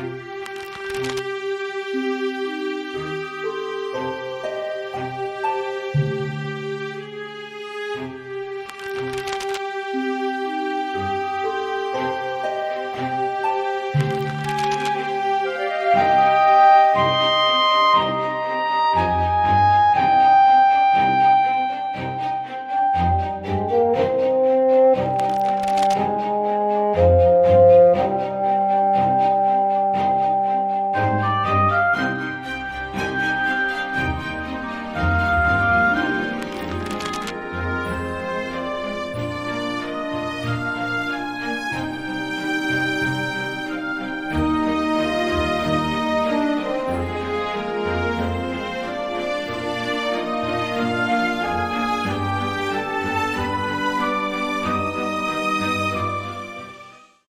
Música